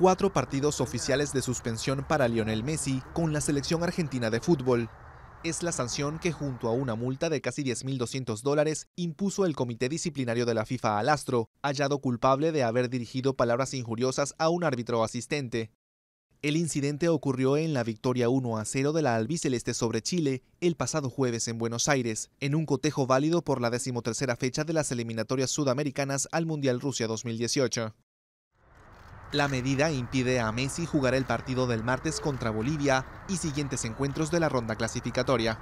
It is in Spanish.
cuatro partidos oficiales de suspensión para Lionel Messi con la selección argentina de fútbol. Es la sanción que junto a una multa de casi 10.200 dólares impuso el Comité Disciplinario de la FIFA al astro, hallado culpable de haber dirigido palabras injuriosas a un árbitro asistente. El incidente ocurrió en la victoria 1 a 0 de la albiceleste sobre Chile el pasado jueves en Buenos Aires, en un cotejo válido por la decimotercera fecha de las eliminatorias sudamericanas al Mundial Rusia 2018. La medida impide a Messi jugar el partido del martes contra Bolivia y siguientes encuentros de la ronda clasificatoria.